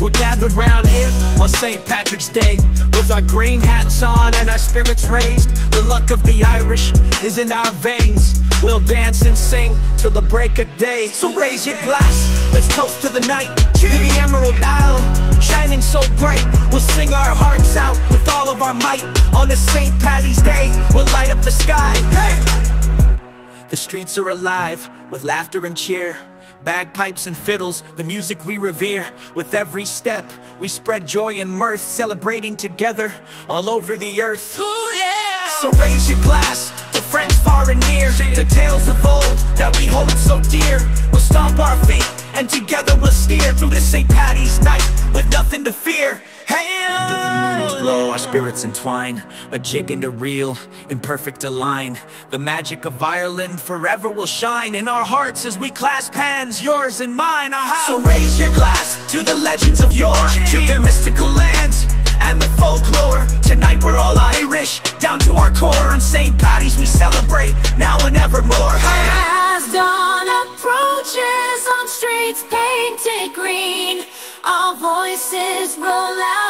We're gathered round here on St. Patrick's Day. With our green hats on and our spirits raised. The luck of the Irish is in our veins. We'll dance and sing till the break of day. So raise your glass, let's toast to the night. To the Emerald Isle, shining so bright We'll sing our hearts out with all of our might. On this St. Patty's Day, we'll light up the sky. Hey! The streets are alive with laughter and cheer Bagpipes and fiddles, the music we revere With every step, we spread joy and mirth Celebrating together all over the earth Ooh, yeah! So raise your glass to friends far and near The tales of old that we hold so dear We'll stomp our feet and together we'll steer Through this St. Patty's night with nothing to fear our spirits entwine A jig and a reel, in perfect align The magic of Ireland forever will shine In our hearts as we clasp hands, yours and mine Aha! So raise your glass to the legends of yore To their mystical lands and the folklore Tonight we're all Irish, down to our core On St. Patty's we celebrate, now and evermore hey! As dawn approaches on streets painted green Our voices roll louder,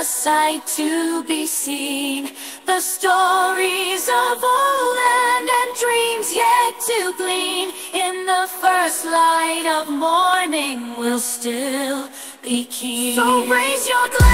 a sight to be seen. The stories of old land and dreams yet to glean. In the first light of morning will still be keen. So raise your glass